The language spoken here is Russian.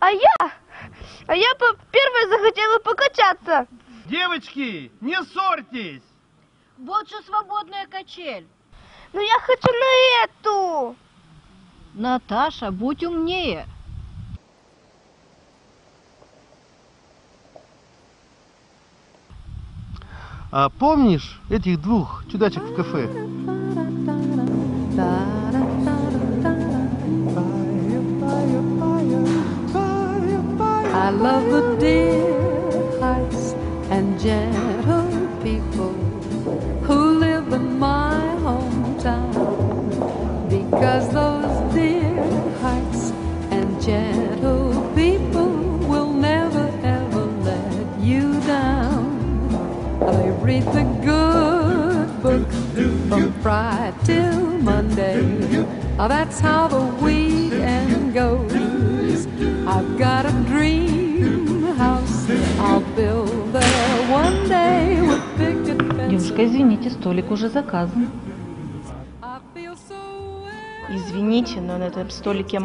А я, а я первая захотела покачаться. Девочки, не ссорьтесь. Вот же свободная качель. Но я хочу на эту. Наташа, будь умнее. А помнишь этих двух чудачек в кафе? I love the dear hearts and gentle people who live in my hometown. Because those dear hearts and gentle people will never ever let you down. I read the good book from Friday till Monday. Oh, that's how the weekend Девушка, извините, столик уже заказан. Извините, но на этом столике